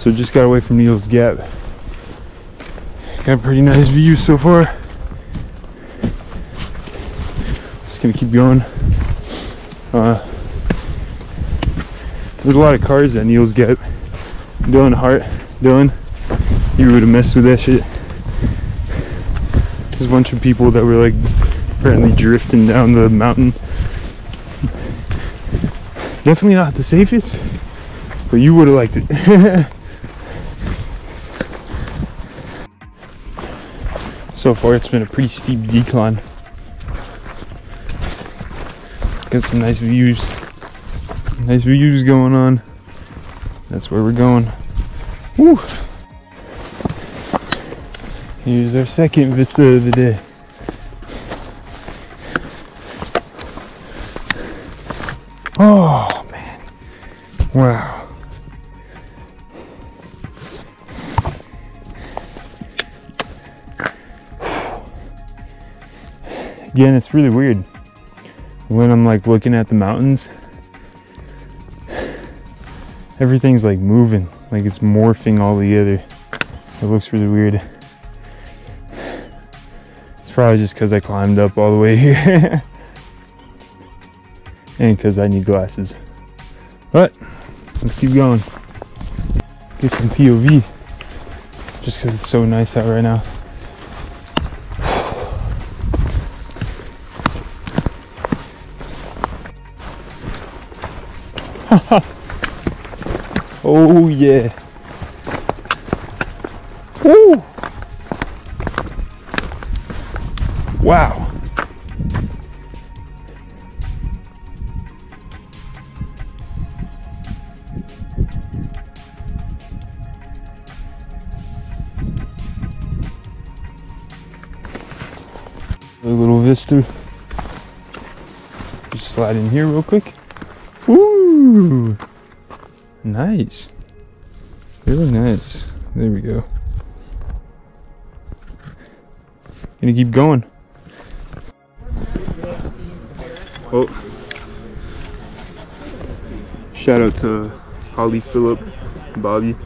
So just got away from Neels Gap. Got a pretty nice view so far. Just gonna keep going. Uh, there's a lot of cars at Neels Gap. Dylan Hart, Dylan, you would have messed with that shit. There's a bunch of people that were like apparently drifting down the mountain. Definitely not the safest, but you would have liked it. so far, it's been a pretty steep decline. Got some nice views. Nice views going on. That's where we're going. Woo! Here's our second vista of the day. Again, it's really weird when I'm like looking at the mountains. Everything's like moving, like it's morphing all together. It looks really weird. It's probably just because I climbed up all the way here. and because I need glasses. But let's keep going. Get some POV. Just because it's so nice out right now. oh yeah. Woo! Wow. A little vista. Just slide in here real quick. Woo! Nice. Really nice. There we go. Gonna keep going. Oh. Shout out to Holly, Phillip, Bobby.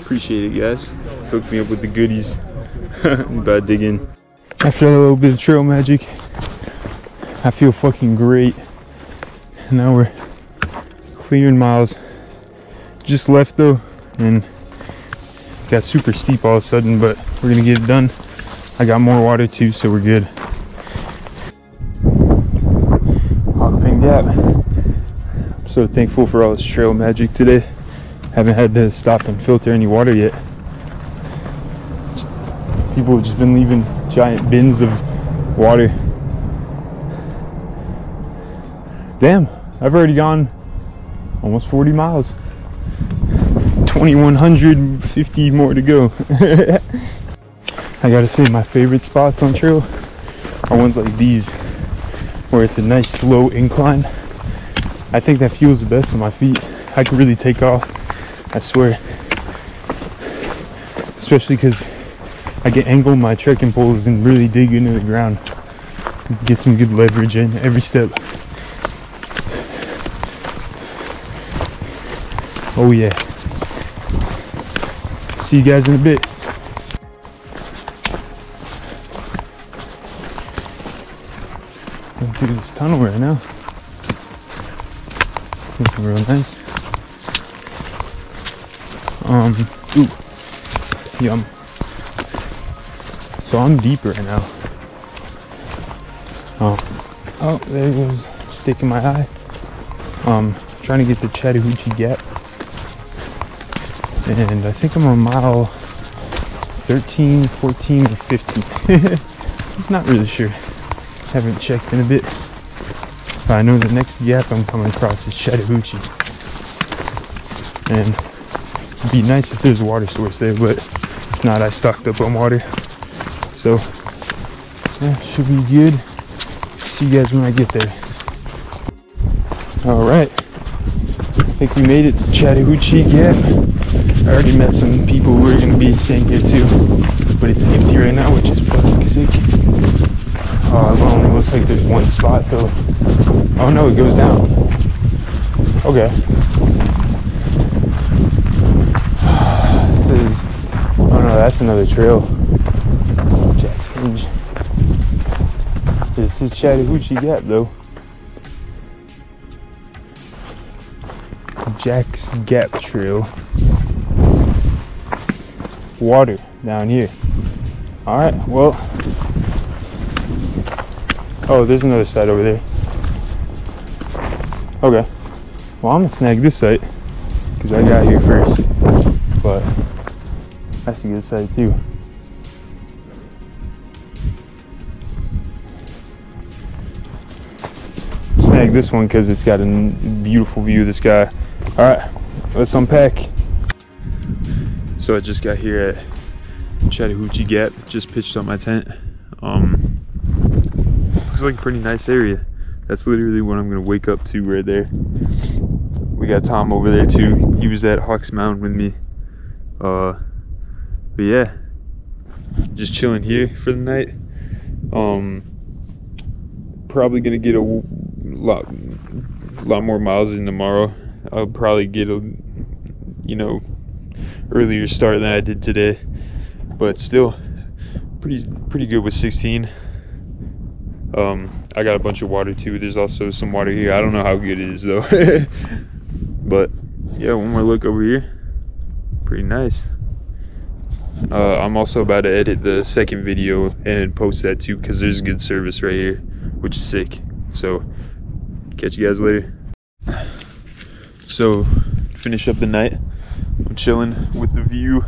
Appreciate it, guys. Hooked me up with the goodies. Bad digging. After a little bit of trail magic, I feel fucking great. Now we're clearing miles. Just left though, and got super steep all of a sudden, but we're gonna get it done. I got more water too, so we're good. Hogpen Gap. I'm so thankful for all this trail magic today. Haven't had to stop and filter any water yet. People have just been leaving giant bins of water. Damn, I've already gone almost 40 miles. 2150 more to go. I gotta say, my favorite spots on trail are ones like these, where it's a nice slow incline. I think that feels the best on my feet. I can really take off, I swear. Especially because I can angle my trekking poles and really dig into the ground. Get some good leverage in every step. Oh yeah. See you guys in a bit. Going through this tunnel right now. Looking real nice. Um, ooh, yum. So I'm deep right now. Oh, oh, there goes stick in my eye. Um, trying to get to Chattahoochee Gap. And I think I'm on mile 13, 14, or 15. Not really sure. Haven't checked in a bit. But I know the next gap I'm coming across is Chattahoochee. And it'd be nice if there's a water source there, but if not, I stocked up on water. So, yeah, should be good. See you guys when I get there. All right. I think we made it to Chattahoochee Gap. I already met some people who are gonna be staying here too, but it's empty right now, which is fucking sick. Oh, it only looks like there's one spot though. Oh no, it goes down. Okay. This is. oh no, that's another trail. Jack's Hinge. This is Chattahoochee Gap though. Jack's Gap Trail. Water down here. Alright, well. Oh, there's another site over there. Okay. Well, I'm gonna snag this site because I got here first. But that's a good site too. Snag this one because it's got a beautiful view of the sky. All right, let's unpack. So I just got here at Chattahoochee Gap. Just pitched up my tent. Um, looks like a pretty nice area. That's literally what I'm gonna wake up to right there. We got Tom over there too. He was at Hawks Mountain with me. Uh, but yeah, just chilling here for the night. Um, probably gonna get a lot, lot more miles in tomorrow. I'll probably get a, you know, earlier start than I did today, but still pretty pretty good with 16. Um, I got a bunch of water too. There's also some water here. I don't know how good it is though, but yeah, one more look over here. Pretty nice. Uh, I'm also about to edit the second video and post that too because there's good service right here, which is sick. So, catch you guys later. So, finish up the night. I'm chilling with the view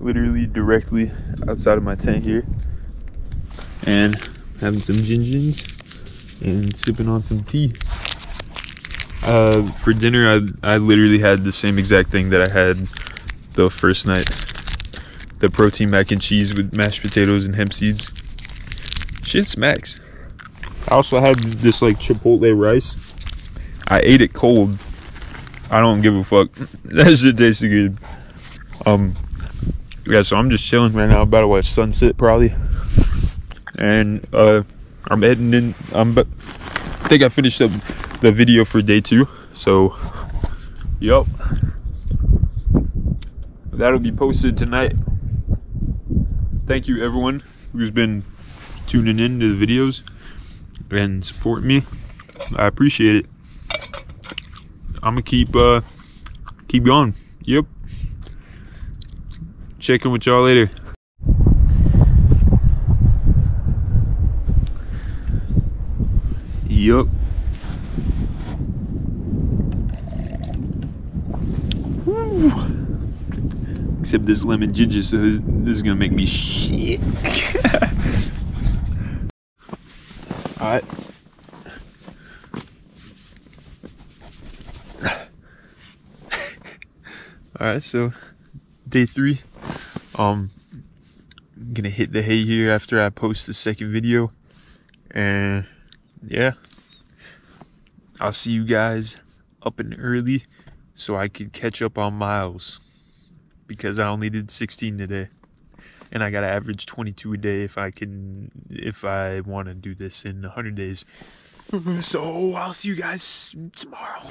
literally directly outside of my tent here. And having some gin gins and sipping on some tea. Uh, for dinner, I, I literally had the same exact thing that I had the first night. The protein mac and cheese with mashed potatoes and hemp seeds. Shit smacks. I also had this like chipotle rice. I ate it cold I don't give a fuck. that shit tasted good. Um, yeah, so I'm just chilling right now. About to watch sunset probably, and uh, I'm heading in. I'm. but I think I finished up the video for day two. So, yep. That'll be posted tonight. Thank you everyone who's been tuning in to the videos and support me. I appreciate it. I'm gonna keep uh keep going. Yep. Checking with y'all later. Yep. Except this lemon ginger, so this is gonna make me shit. All right so day three. Um I'm gonna hit the hay here after i post the second video. And yeah. I'll see you guys up and early so i could catch up on miles. Because i only did 16 today. And i gotta average 22 a day if i can if i want to do this in 100 days. So i'll see you guys tomorrow